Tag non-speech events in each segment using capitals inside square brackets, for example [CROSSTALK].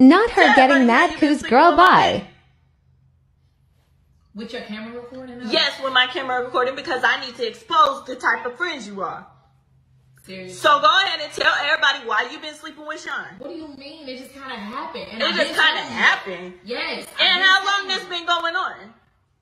Not her Yeah, getting mad you been cause girl with my bye. With your camera recording? now? Yes, with my camera recording because I need to expose the type of friends you are. Seriously. So go ahead and tell everybody why you've been sleeping with Sean. what do you mean? It just kind of happened. And It I just kind of happened. Yes. And how long you. this been going on?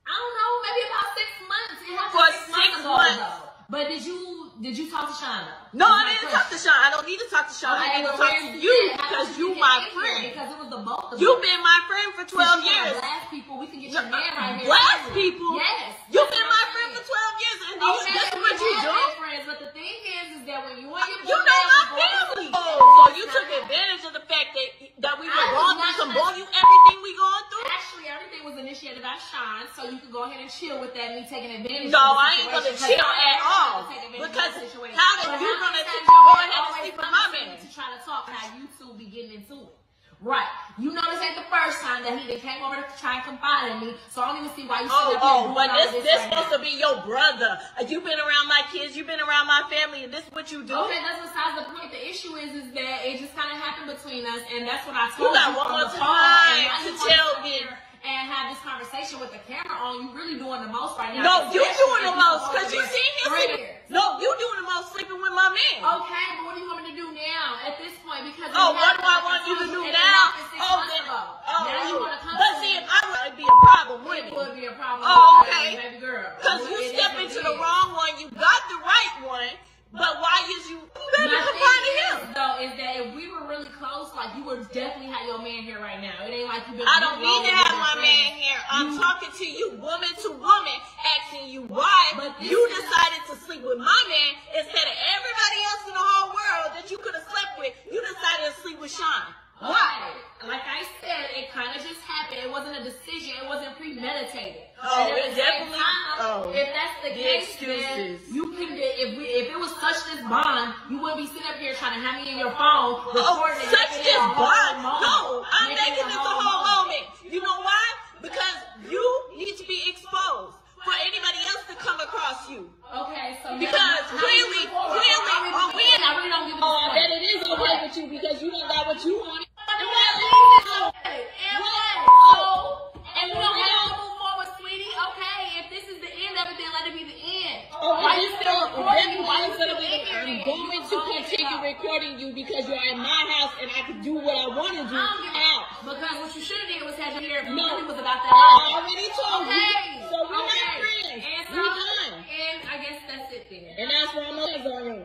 I don't know, maybe about six months. It happened For six, six months ago. months. But did you did you talk to though? No, I didn't question. talk to Sean. I don't need to talk to Sean. I need to talk to you? Because you my get in here? friend. Because it was the both of You've us. been my friend for 12 Since years. Blast people, we can get your man right here. blast people? Yes. You've been my friend for 12 years and Okay, is what you do? friends, but the thing is, is that when you and your You know my family. Oh, so you took advantage of the fact that that we were going not through some trying- you everything we going through? Actually, everything was initiated by Sean, so you could go ahead and chill with that, me taking advantage No, of the I ain't gonna chill at all. Because the situation. how is you gonna go ahead and sleep with my to man? To try to talk how you two be getting into it. Right. You know this ain't the first time that he came over to try and confide in me, so I don't even see why you Oh, sitting up oh, but this this this right supposed now. to be your brother. Uh, You've been around my kids, you've been around my family, and this is what you do. Okay, that's besides the point. The issue is, is that it just kind of happened between us, and that's what I You told got you. one more time to tell me. And have this conversation with the camera on. You really doing the most right now. No, you doing the most because you supposed to see him sleeping. No, you doing the most sleeping with my man. Okay, but what do you want me to do now at this point? Because Oh, what do I want you to do now? Oh, then, oh, now you want to come but see, if I would be a problem, it wouldn't would be a problem. Oh, okay. baby girl. Because you step into the wrong one, you got the right one, but why is you? You better thing in him. though, is that if we were really close, like you would definitely have your man here right now. It ain't like you been. I don't you need to have my friends. man here. I'm talking to you, woman to woman, asking you why But this you is- decided to sleep with my man instead of everybody else in the whole world that you could have slept with. You decided to sleep with Sean. Why? Okay. Like I said, it kind of just happened. It wasn't a decision. It wasn't premeditated. Oh, And at it the same definitely- time, oh. If that's the, The case, excuses. then you can. If we, if it was such this bond, you wouldn't be sitting up here trying to have me in your phone Oh, recording. and such making this it a whole bond. moment. No, I'm Making making it this a whole moment. You know why? Because you need to be exposed for anybody else to come across you. Okay, so Because now- now clearly, moving forward, clearly, I really, oh, we I really don't give a Oh, fuck. then it is okay with you because you don't got what you want. And what? And what? So, and we don't have to move forward, sweetie. Okay, if this is the end of it, then let it be the end. Oh, Why and you it's still still recording me? then Why why you is it still a- in here? I'm then? going You to talking continue about? recording you because you're in my house and I can do what I want to do I don't give a- out. Because what you should have did was had your hair. No. Really was about that. I already told Okay. you. So we're okay. not friends. And so, We done. And I guess that's it then. And that's why I'm always on you.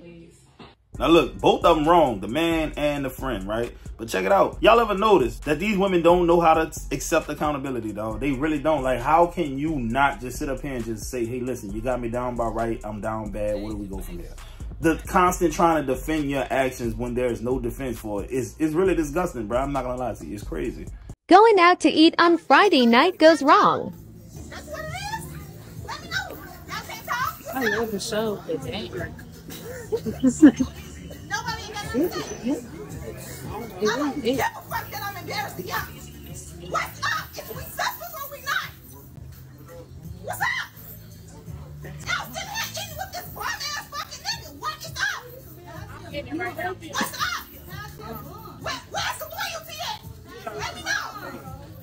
Please. Now look, both of them wrong, the man and the friend, right? But check it out. Y'all ever notice that these women don't know how to accept accountability, dog? They really don't. Like, how can you not just sit up here and just say, hey, listen, you got me down by right, I'm down bad, where do we go from there? The constant trying to defend your actions when there is no defense for it is, is really disgusting, bro. I'm not gonna lie to you. It's crazy. Going out to eat on Friday night goes wrong. That's what it is. Let me know. Y'all can't talk. I love the show. It's angry. [LAUGHS] Nobody ain't got nothing to say. I don't give a fuck that I'm embarrassed to y'all. What's up? Is we sisters or we not? What's up? Y'all sitting here eating with this bum ass fucking nigga. What is up? What's up? Where, where's the loyalty at? Let me know.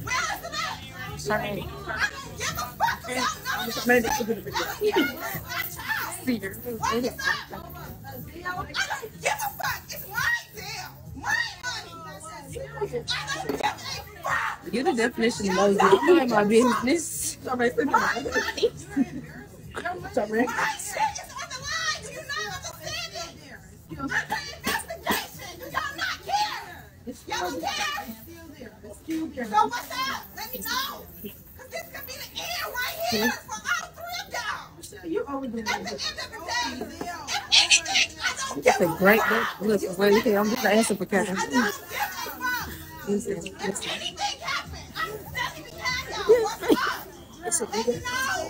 Where is it at? Sorry. I don't give a fuck about none of that. I don't care. Where's my child? See her. What is up? Money. I don't give a fuck. You're the definition of nosy. I'm mind my business. Sorry. Sorry. My shit is on the line. Do you not understand it? I'm an investigation. Do y'all not care? Y'all don't care? So what's up? Let me know. Because this could be the end right here for all three of y'all. You overdoing At the end of the day, if anything, I don't It's a great. Look, wait here. I'm just answering for Karen. I don't give a fuck. Listen, If listen. anything happens, I'm standing behind y'all. What's up? Let me know.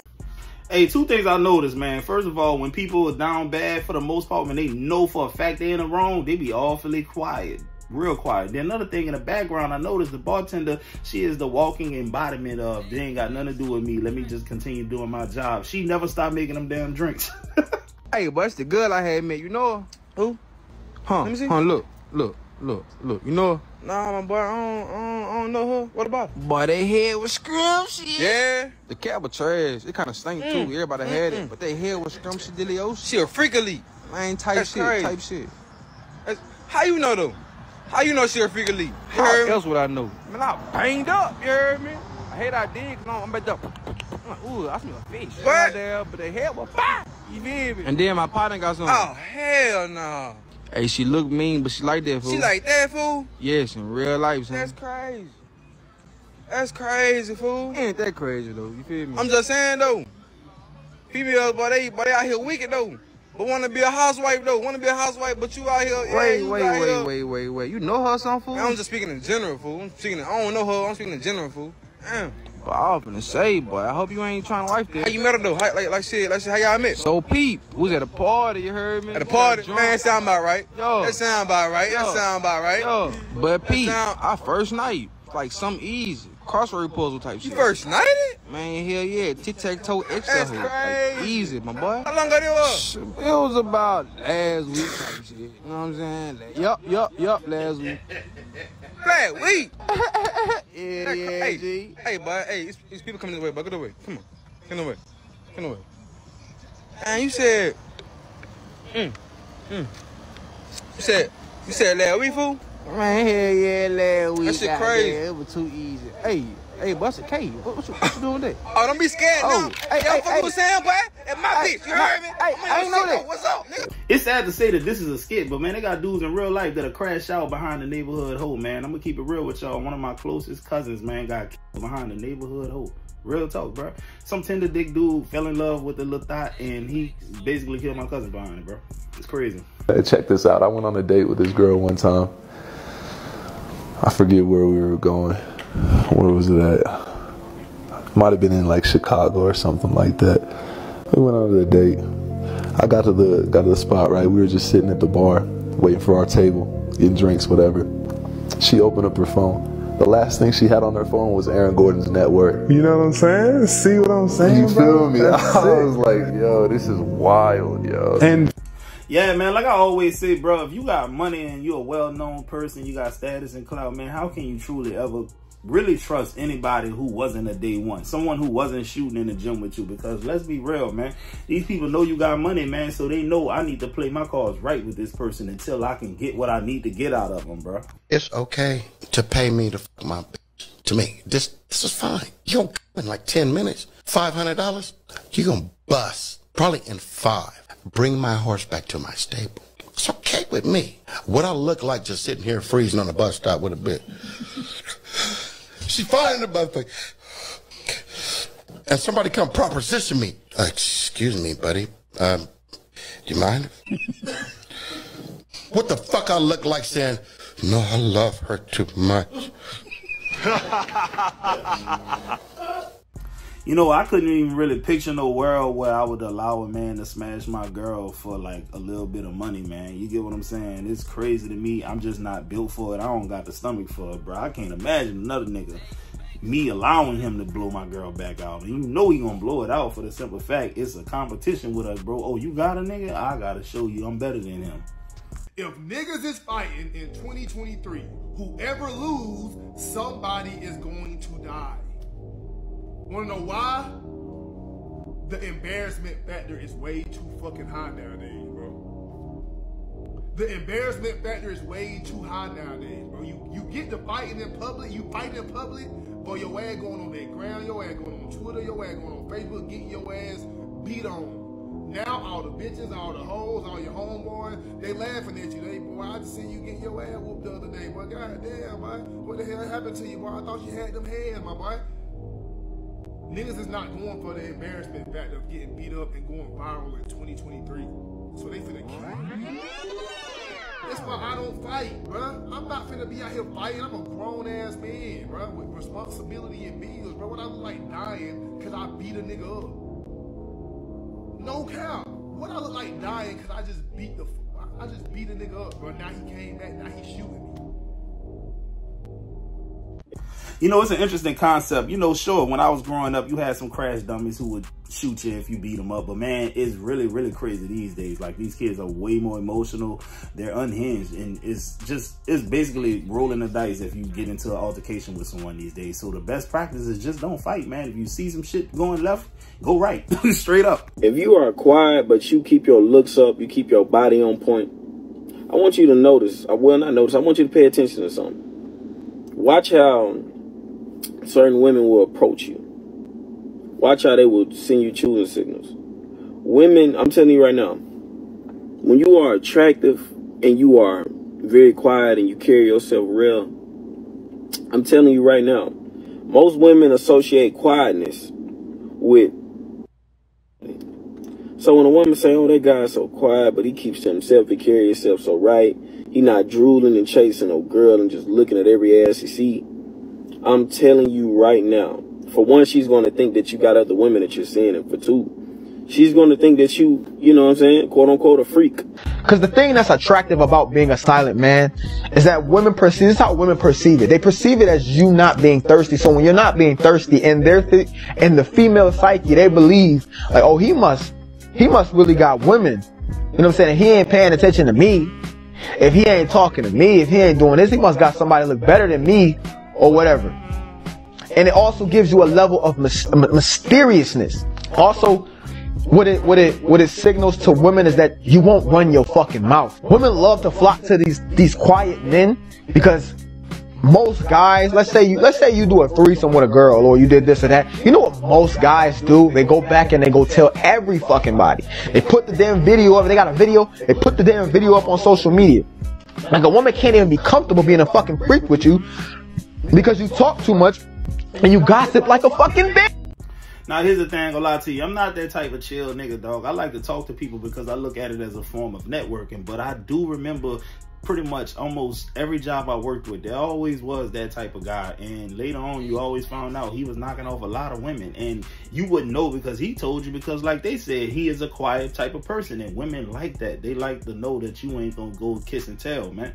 Hey, two things I noticed, man. First of all, when people are down bad, for the most part, when they know for a fact they're in the wrong, they be awfully quiet. Real quiet. Then another thing in the background, I noticed the bartender, she is the walking embodiment of, they ain't got nothing to do with me. Let me just continue doing my job. She never stopped making them damn drinks. [LAUGHS] Hey, but it's the girl I had met. You know her? Who? Huh? Let me see. Huh? Look, look, Look, look, you know her? Nah, my boy, I don't, I don't, I don't know her. What about her? Boy, they head was scrumptious. Yeah. The cat was trash. It kind of stank too. Mm, Everybody mm, had it, mm. but they head was scrumptious deliosis. Oh, she a freak elite. Man, type That's shit, crazy. type shit. That's- How you know though? How you know she a freak elite? You How heard me? else would I know? Man, I banged up. You heard me? I hate I did, cause I'm back up. I'm like, ooh, I smell a fish. What? Right there, but they head was fire. You feel me? And then my partner got some. Oh hell no. Hey, she look mean, but she like that fool. She like that fool? Yes, in real life, son. That's crazy. That's crazy, fool. Ain't that crazy though? You feel me? I'm just saying though. Females, but they, but they out here wicked though. But wanna be a housewife though. Wanna be a housewife, but you out here. yeah, wait, wait, wait, here- wait, wait, wait. You know her, some fool? Man, I'm just speaking in general, fool. I'm speaking. I don't know her. I'm speaking in general, fool. Damn. But I was finna say, boy. I hope you ain't trying to wife How you met her though? How, like, like shit, like shit, how y'all met? So peep, we was at a party. You heard me? At a party, man, that sound about right. Yo. That sound about right. That Yo. sound about right. Yo, but peep, sound- our first night, like some easy crossword puzzle type You shit. first nighted? Man, hell yeah, tic tac toe extra That's. Like, easy, my boy. How long ago that was? It was about last week type shit. You know what I'm saying? Like, yup, yup, yup, last week. Last week. [LAUGHS] Yeah, yeah, hey, G. hey, boy, hey, it's, it's people coming this way, but go away. Come on, come away, come away. And you said, mm, mm. You said, you said last week, fool. Man, hell yeah, last week. That shit goddamn, crazy. It was too easy. Hey, hey, Buster K, what, what, you, what you doing there? Oh, don't be scared Oh, now. hey, Y'all hey, fucking hey. with Sam, boy. At my Hey, bitch, you heard me? hey, I'm in I ain't know that. What's up, nigga? It's sad to say that this is a skit, but man, they got dudes in real life that'll crash out behind the neighborhood hoe, man. I'm gonna keep it real with y'all. One of my closest cousins, man, got killed behind the neighborhood hoe. Real talk, bro. Some tender dick dude fell in love with the little thought, and he basically killed my cousin behind it, bro. It's crazy. Hey, check this out. I went on a date with this girl one time. I forget where we were going. Where was it at? Might have been in like Chicago or something like that. We went on a date. I got to the got to the spot right. We were just sitting at the bar, waiting for our table, getting drinks, whatever. She opened up her phone. The last thing she had on her phone was Aaron Gordon's network. You know what I'm saying? See what I'm saying? You feel bro? me? That's [LAUGHS] I was sick. like, yo, this is wild, yo. And Yeah, man, like I always say, bro, if you got money and you're a well-known person, you got status and clout, man, how can you truly ever really trust anybody who wasn't a day one? Someone who wasn't shooting in the gym with you? Because let's be real, man, these people know you got money, man, so they know I need to play my cards right with this person until I can get what I need to get out of them, bro. It's okay to pay me to fuck my bitch. To me, this this is fine. You don't come in like ten minutes. Five hundred dollars. You gonna bust probably in five. Bring my horse back to my stable. It's okay with me. What I look like just sitting here freezing on a bus stop with a bitch. She fine in the and somebody come proposition me. Uh, excuse me, buddy. Um, do you mind? what the fuck I look like saying, no, I love her too much. [LAUGHS] You know, I couldn't even really picture no world where I would allow a man to smash my girl for like a little bit of money, man. You get what I'm saying? It's crazy to me. I'm just not built for it. I don't got the stomach for it, bro. I can't imagine another nigga me allowing him to blow my girl back out. And you know he gonna blow it out for the simple fact it's a competition with us, bro. Oh, you got a nigga? I gotta show you I'm better than him. If niggas is fighting in 2023, whoever lose, somebody is going to die. Wanna know why? The embarrassment factor is way too fucking high nowadays, bro. The embarrassment factor is way too high nowadays, bro. You you get to fighting in public, you fight in public, but your ass going on that ground, your ass going on Twitter, your ass going on Facebook, getting your ass beat on. Now all the bitches, all the hoes, all your homeboys, they laughing at you. They boy, I just seen you get your ass whooped the other day, boy. God damn, boy. What the hell happened to you, boy? I thought you had them hands, my boy. Niggas is not going for the embarrassment factor of getting beat up and going viral in 2023. So they finna kill you. That's why I don't fight, bruh. I'm not finna be out here fighting. I'm a grown ass man, bruh, with responsibility and bills, bro. What I look like dying cause I beat a nigga up. No cap. What I look like dying cause I just beat the, I just beat a nigga up, bro. Now he came back. Now he shooting me. You know, it's an interesting concept. You know, sure, when I was growing up, you had some crash dummies who would shoot you if you beat them up. But man, it's really, really crazy these days. Like these kids are way more emotional. They're unhinged. And it's just, it's basically rolling the dice if you get into an altercation with someone these days. So the best practice is just don't fight, man. If you see some shit going left, go right. [LAUGHS] Straight up. If you are quiet, but you keep your looks up, you keep your body on point, I want you to notice, I will not notice, I want you to pay attention to something. Watch how certain women will approach you. Watch how they will send you choosing signals. Women, I'm telling you right now, when you are attractive and you are very quiet and you carry yourself real, I'm telling you right now, most women associate quietness with. So when a woman say, "Oh, that guy's so quiet, but he keeps to himself, he carries himself so right, he not drooling and chasing no girl and just looking at every ass he see," I'm telling you right now, for one, she's going to think that you got other women that you're seeing, and for two, she's going to think that you, you know what I'm saying, quote unquote, a freak. Because the thing that's attractive about being a silent man is that women perceive, this is how women perceive it. They perceive it as you not being thirsty. So when you're not being thirsty in their, th- in the female psyche, they believe, like, oh, he must, he must really got women. You know what I'm saying? He ain't paying attention to me. If he ain't talking to me, if he ain't doing this, he must got somebody look better than me or whatever. And it also gives you a level of mysteriousness. Also, what it what it what it signals to women is that you won't run your fucking mouth. Women love to flock to these these quiet men because most guys, let's say you let's say you do a threesome with a girl or you did this or that. You know what most guys do? They go back and they go tell every fucking body. They put the damn video up. They got a video. They put the damn video up on social media. Like a woman can't even be comfortable being a fucking freak with you because you talk too much and you gossip like a fucking bitch. Now, here's the thing, I ain't gonna lie to you. I'm not that type of chill nigga, dog. I like to talk to people because I look at it as a form of networking. But I do remember pretty much almost every job I worked with, there always was that type of guy. And later on, you always found out he was knocking off a lot of women. And you wouldn't know because he told you because, like they said, he is a quiet type of person. And women like that. They like to know that you ain't gonna go kiss and tell, man.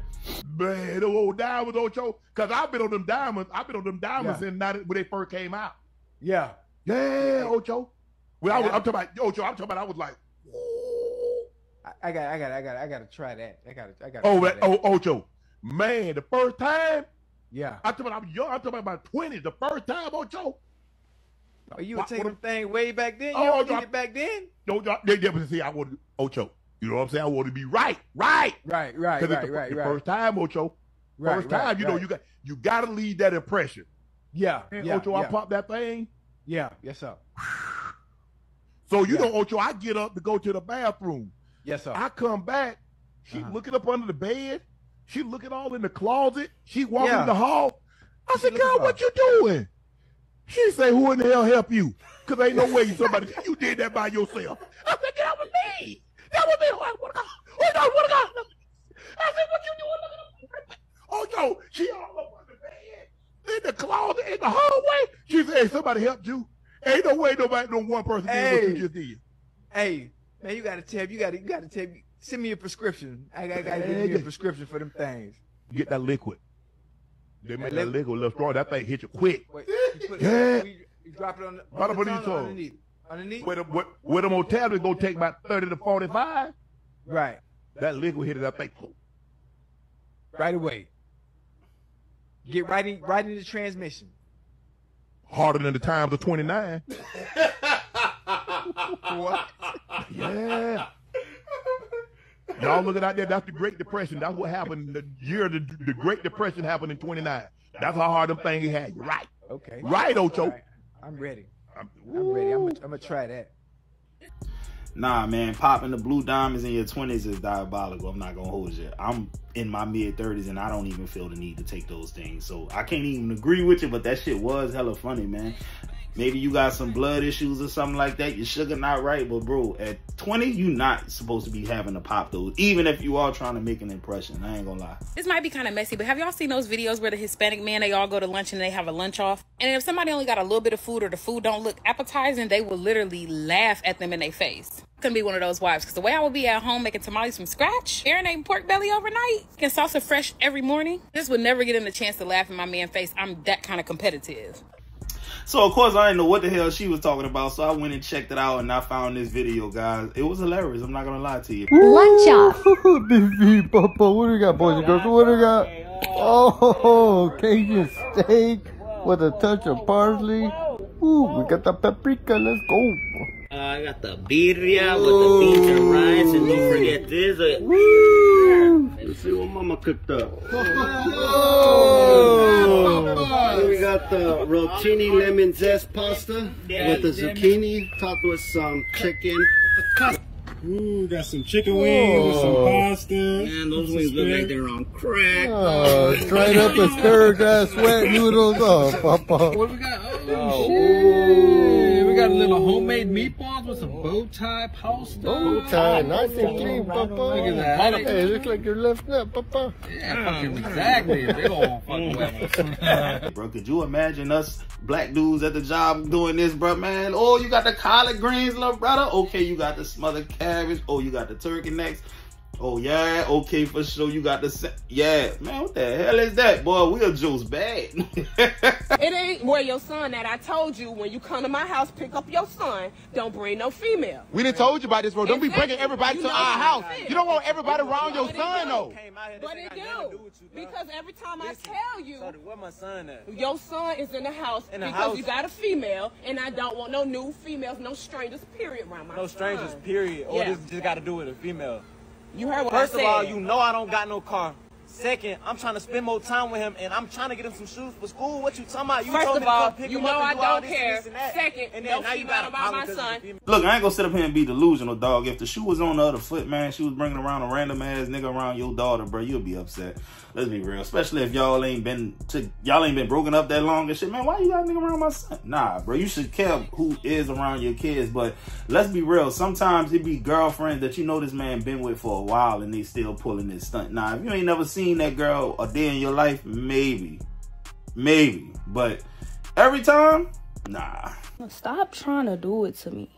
Man, the old diamonds, Ocho. Cause I've been on them diamonds. I've been on them diamonds Yeah. in not when they first came out. Yeah. Yeah, Ocho. Well, I was, I'm talking about Ocho. I'm talking about. I was like, I, I got, I got, I got, I got to try that. I got, I got. oh, that, oh, Ocho. Man, the first time. Yeah. I'm talking about. I'm young. I'm talking about my twenties. The first time, Ocho. Oh, you taking what- them thing way back then. You Oh, don't no, it back then. No, no, they never see. I want Ocho. You know what I'm saying? I want to be right, right, right, right, 'Cause it's right, the, right, right. first time, Ocho. Right, first right, time, you know, right. you got you got to leave that impression. Yeah, And yeah, Ocho, I yeah. popped that thing. Yeah, yes sir. So you Yeah. know, Ocho, I get up to go to the bathroom. Yes sir. I come back. She Uh-huh. looking up under the bed. She looking all in the closet. She walking Yeah. in the hall. I said, looking girl, what you doing? She say, who in the hell help you? Cause ain't no way you somebody [LAUGHS] you did that by yourself. I said, that was me. That was me. Oh, what God. Oh, no, what God. I said, what you doing? Oh, no, she all up under the bed, in the closet, in the hallway. She said, hey, somebody helped you. Ain't no way nobody, no one person did what you just did. Hey, man, you gotta tell you gotta you gotta tell me send me a prescription. I gotta, gotta give you a prescription for them things. Get that liquid. They make That that liquid- a little strong. That thing hit you quick. Wait, you put Yeah. you, you drop it on the, Right on up the underneath your- underneath. Underneath? With them, with, on tablets, gonna take about 30 to 45. Right. That liquid hit that thing. Right away. Get right in right in the transmission. Harder than the times of 29. [LAUGHS] What? Yeah. Y'all looking out there, that's the Great Depression. That's what happened. The year the, the Great Depression happened in 29. That's how hard them things had. you. Right. Okay. Right, Ocho. All right. I'm ready. I'm ready. I'm gonna, I'm gonna try that. Nah, man, popping the blue diamonds in your 20s is diabolical. I'm not gonna hold you. I'm in my mid 30s and I don't even feel the need to take those things. So I can't even agree with you, but that shit was hella funny, man. Maybe you got some blood issues or something like that. Your sugar not right, but bro, at 20, you not supposed to be having to pop those, even if you are trying to make an impression. I ain't gonna lie. This might be kind of messy, but have y'all seen those videos where the Hispanic man they all go to lunch and they have a lunch off? And if somebody only got a little bit of food or the food don't look appetizing, they will literally laugh at them in their face. Couldn't be one of those wives because the way I would be at home making tamales from scratch, marinating pork belly overnight, and salsa fresh every morning, this would never get him the chance to laugh in my man face. I'm that kind of competitive. So of course I didn't know what the hell she was talking about, so I went and checked it out and I found this video, guys. It was hilarious. I'm not gonna lie to you. Lunch off. [LAUGHS] Beef, Papa. What do we got, boys and girls? What do we got? Oh, Cajun steak with a touch of parsley. Ooh, we got the paprika. Let's go. Uh, I got the birria with the beans and rice, and don't forget this. Uh, Let's see what Mama cooked up. Oh. We got the rotini lemon zest pasta with the zucchini, topped with some chicken. Ooh, got some chicken wings with some pasta. Man, those wings look like they're on crack. Oh, straight up the stir gas wet noodles. Oh, Papa. What we got? Oh, shit. We got a little homemade meatballs with some bow tie pasta. Bow tie, nice and clean, Papa. Look at that. Hey, looks like your left nut, Papa. Yeah, fucking exactly. Big old fucking weapon. bro, could you imagine us black dudes at the job doing this, bro, man? Oh, you got the collard greens, little brother. Okay, you got the smothered cabbage. Oh, you got the turkey necks. Oh yeah, okay for sure. You got the yeah, man. What the hell is that, boy? We are just bad. it ain't where your son at. I told you when you come to my house, pick up your son. Don't bring no female. We done told you about this, bro. Don't be bringing everybody You to our house. I'm You don't want everybody around your son, do. though. But it do. Because every time I tell you, Where my son at? your son is in the house In the because house? you got a female, and I don't want no new females, no strangers, period, around my No strangers, period. Or Yeah. this just got to do with a female. You heard what First I of all, you know I don't got no car. Second, I'm trying to spend more time with him, and I'm trying to get him some shoes for school. What you talking about? You First told of me to all, come pick you him know up and I do don't this and care. this and that. Second, and no then now you got a about my son. it's a female. Look, I ain't gonna sit up here and be delusional, dog. If the shoe was on the other foot, man, she was bringing around a random ass nigga around your daughter, bro, you'll be upset. Let's be real, especially if y'all ain't been to y'all ain't been broken up that long and shit, man. Why you got a nigga around my son? Nah, bro, you should care who is around your kids. But let's be real, sometimes it be girlfriends that you know this man been with for a while and they still pulling this stunt. Nah, if you ain't never seen that girl a day in your life, maybe, maybe, but every time, nah. Stop trying to do it to me.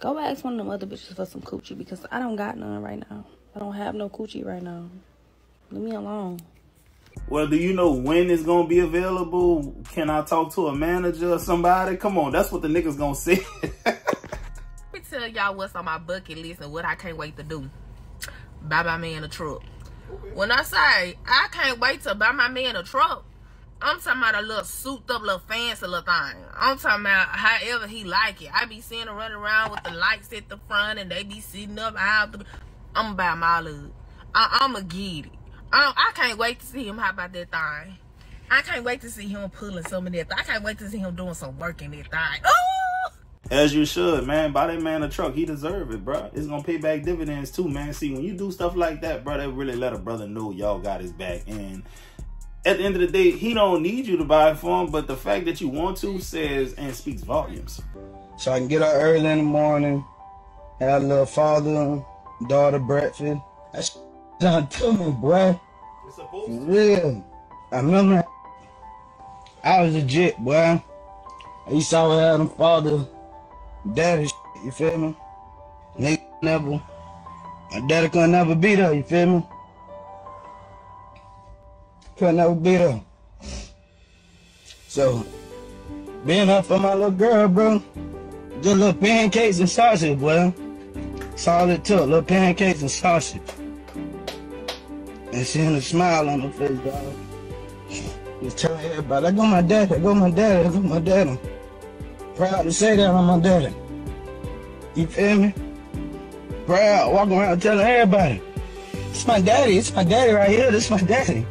Go ask one of them other bitches for some coochie because I don't got none right now. I don't have no coochie right now. Leave me alone. Well, do you know when it's gonna be available? Can I talk to a manager or somebody? Come on, that's what the niggas gonna say. [LAUGHS] Let me tell y'all what's on my bucket list and what I can't wait to do. Bye bye man a truck. When I say I can't wait to buy my man a truck, I'm talking about a little souped up, little fancy little thing. I'm talking about however he like it. I be seeing him running around with the lights at the front and they be sitting up out the. I'm buy my love. I, I'ma get it. I, I can't wait to see him. How about that thing? I can't wait to see him pulling some of that. I can't wait to see him doing some work in that thing. Oh! As you should, man. Buy that man a truck. He deserve it, bro. It's gonna pay back dividends too, man. See, when you do stuff like that, bro, that really let a brother know y'all got his back. And at the end of the day, he don't need you to buy it for him, but the fact that you want to says and speaks volumes. So I can get up early in the morning, have a little father, daughter breakfast. That's done to me, boy. For real. I remember I was legit, boy. I used to always have them father, daddy, you feel me? Nigga never, my daddy could never be there, you feel me? Could never be there. So, being up for my little girl, bro, just little pancakes and sausage, boy. It took, little pancakes and sausage. And seeing a smile on her face, dog. Just telling everybody, I got my daddy, I got my daddy, I got my daddy. Proud to say that I'm my daddy. You feel me? Proud, walking around telling everybody, it's my daddy, it's my daddy right here, this is my daddy.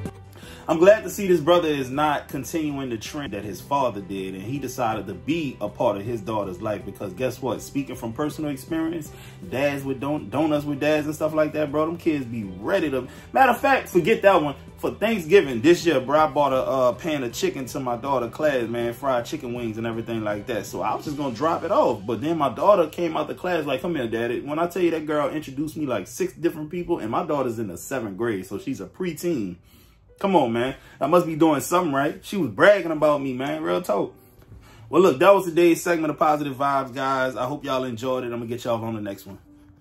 I'm glad to see this brother is not continuing the trend that his father did, and he decided to be a part of his daughter's life. Because guess what? Speaking from personal experience, dads with don- donuts with dads and stuff like that, bro. Them kids be ready to. Matter of fact, forget that one. For Thanksgiving this year, bro, I bought a uh, pan of chicken to my daughter, class, man, fried chicken wings and everything like that. So I was just gonna drop it off, but then my daughter came out the class like, "Come here, daddy." When I tell you that girl introduced me like six different people, and my daughter's in the seventh grade, so she's a preteen. Come on, man. I must be doing something right. She was bragging about me, man. Real talk. Well, look, that was today's segment of Positive Vibes, guys. I hope y'all enjoyed it. I'm going to get y'all on the next one.